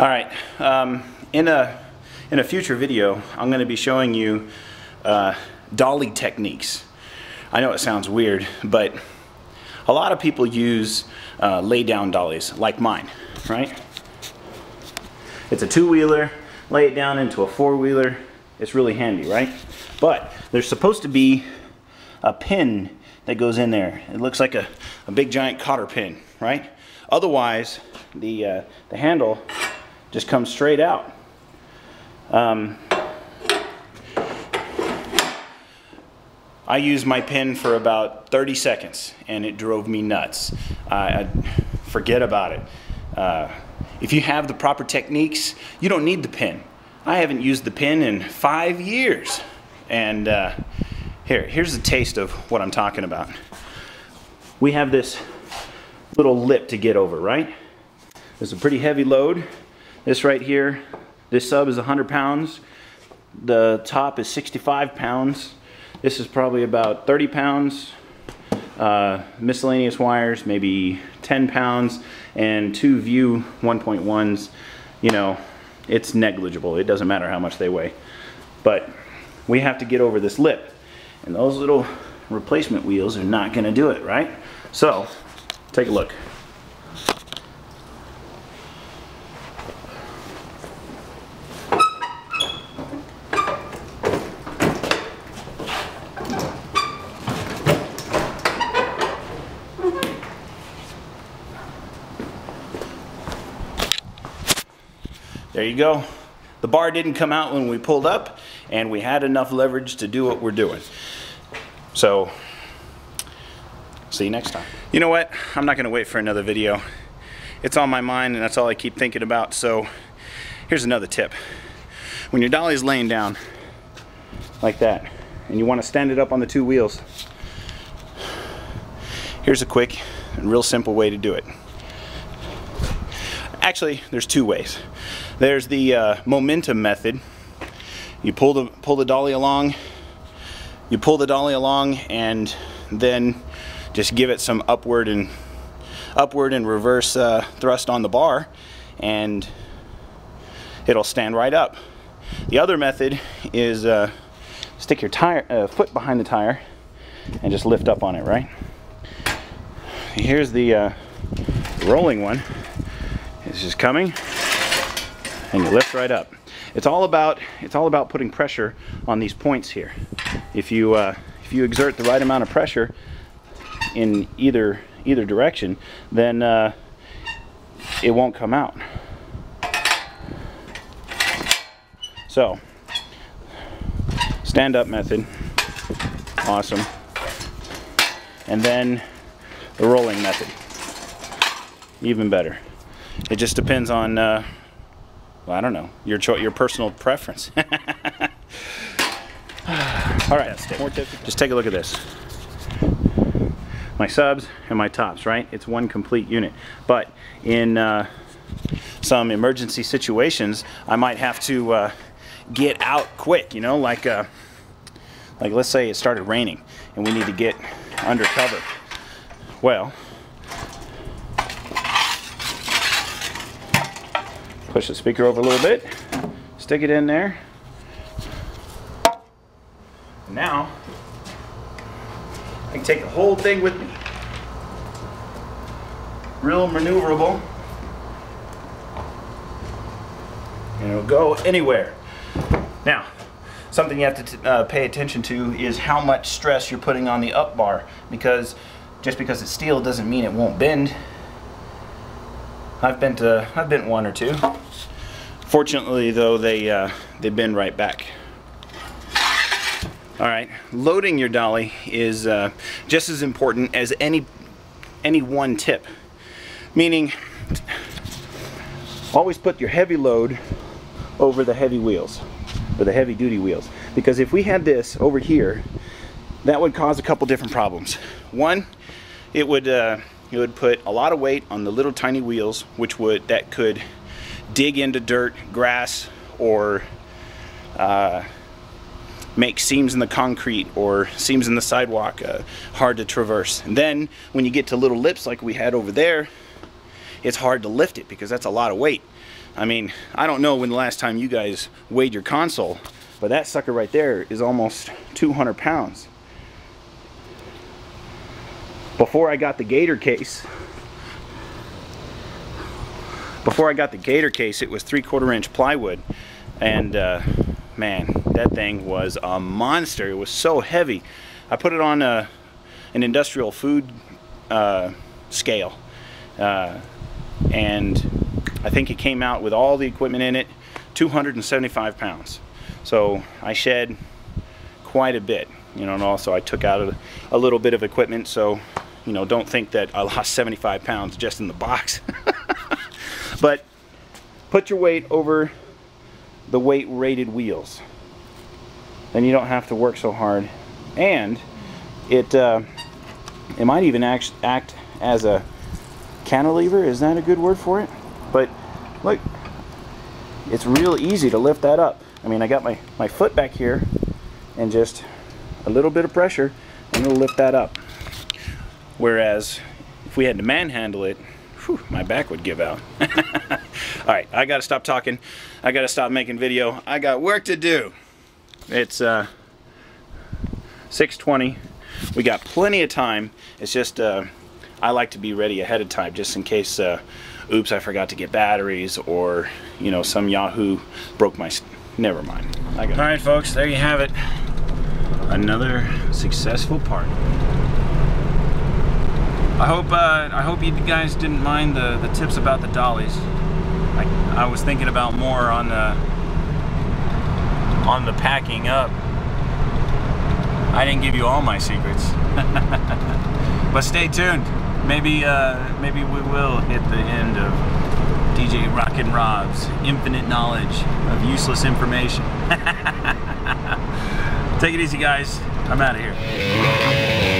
All right, um, in a in a future video, I'm going to be showing you uh, dolly techniques. I know it sounds weird, but a lot of people use uh, lay down dollies like mine, right? It's a two-wheeler, lay it down into a four-wheeler. It's really handy, right? But there's supposed to be a pin that goes in there. It looks like a, a big giant cotter pin, right? Otherwise, the, uh, the handle just comes straight out. Um, I used my pin for about 30 seconds and it drove me nuts. I forget about it. Uh, if you have the proper techniques, you don't need the pin. I haven't used the pin in five years. And uh, here, here's a taste of what I'm talking about. We have this little lip to get over, right? It's a pretty heavy load. This right here, this sub is 100 pounds. The top is 65 pounds. This is probably about 30 pounds. Uh, miscellaneous wires, maybe 10 pounds, and two View 1.1s, you know, it's negligible. It doesn't matter how much they weigh. But we have to get over this lip. And those little replacement wheels are not gonna do it, right? So, take a look. There you go. The bar didn't come out when we pulled up and we had enough leverage to do what we're doing. So, see you next time. You know what? I'm not gonna wait for another video. It's on my mind and that's all I keep thinking about. So, here's another tip. When your dolly is laying down like that and you wanna stand it up on the two wheels, here's a quick and real simple way to do it. Actually, there's two ways. There's the uh, momentum method. You pull the pull the dolly along. You pull the dolly along, and then just give it some upward and upward and reverse uh, thrust on the bar, and it'll stand right up. The other method is uh, stick your tire uh, foot behind the tire and just lift up on it. Right. Here's the uh, rolling one. It's just coming and you lift right up. It's all about it's all about putting pressure on these points here. If you uh, if you exert the right amount of pressure in either either direction, then uh, it won't come out. So, stand up method, awesome. And then the rolling method, even better. It just depends on uh, well, I don't know, your your personal preference. All right. Just take a look at this. My subs and my tops, right? It's one complete unit. But in uh, some emergency situations, I might have to uh, get out quick, you know, like, uh, like let's say it started raining and we need to get under cover. Well, Push the speaker over a little bit, stick it in there. Now, I can take the whole thing with me. Real maneuverable. And it'll go anywhere. Now, something you have to uh, pay attention to is how much stress you're putting on the up bar because just because it's steel doesn't mean it won't bend. I've been to I've been one or two. Fortunately, though, they uh, they bend right back. All right, loading your dolly is uh, just as important as any any one tip. Meaning, always put your heavy load over the heavy wheels, or the heavy duty wheels. Because if we had this over here, that would cause a couple different problems. One, it would uh, it would put a lot of weight on the little tiny wheels, which would that could dig into dirt, grass, or uh, make seams in the concrete or seams in the sidewalk uh, hard to traverse. And then when you get to little lips like we had over there, it's hard to lift it because that's a lot of weight. I mean, I don't know when the last time you guys weighed your console, but that sucker right there is almost 200 pounds. Before I got the Gator case, before I got the Gator case, it was three quarter inch plywood. And uh, man, that thing was a monster. It was so heavy. I put it on a, an industrial food uh, scale. Uh, and I think it came out with all the equipment in it, 275 pounds. So I shed quite a bit, you know, and also I took out a, a little bit of equipment. So, you know, don't think that I lost 75 pounds just in the box. but put your weight over the weight rated wheels. Then you don't have to work so hard. And it, uh, it might even act, act as a cantilever. Is that a good word for it? But look, it's real easy to lift that up. I mean, I got my, my foot back here and just a little bit of pressure and it'll lift that up. Whereas if we had to manhandle it, whew, my back would give out. All right, I gotta stop talking. I gotta stop making video. I got work to do. It's uh, 6.20. We got plenty of time. It's just, uh, I like to be ready ahead of time just in case, uh, oops, I forgot to get batteries or, you know, some Yahoo broke my, never mind. All right, folks, there you have it. Another successful part. I hope uh, I hope you guys didn't mind the, the tips about the dollies. I, I was thinking about more on the on the packing up. I didn't give you all my secrets, but stay tuned. Maybe uh, maybe we will hit the end of DJ Rockin' Rob's infinite knowledge of useless information. Take it easy, guys. I'm out of here.